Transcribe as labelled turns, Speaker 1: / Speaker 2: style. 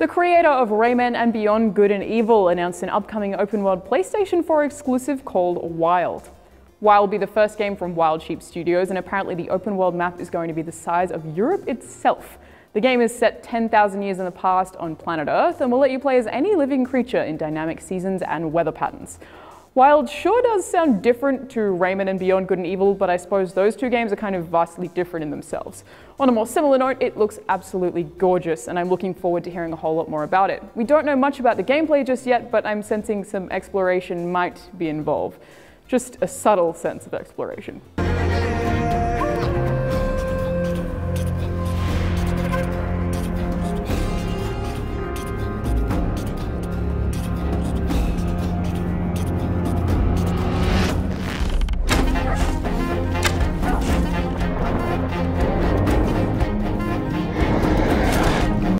Speaker 1: The creator of Rayman and Beyond Good and Evil announced an upcoming open world PlayStation 4 exclusive called Wild. Wild will be the first game from Wild Sheep Studios, and apparently the open world map is going to be the size of Europe itself. The game is set 10,000 years in the past on planet Earth and will let you play as any living creature in dynamic seasons and weather patterns. Wild sure does sound different to Rayman and Beyond Good and Evil, but I suppose those two games are kind of vastly different in themselves. On a more similar note, it looks absolutely gorgeous, and I'm looking forward to hearing a whole lot more about it. We don't know much about the gameplay just yet, but I'm sensing some exploration might be involved. Just a subtle sense of exploration.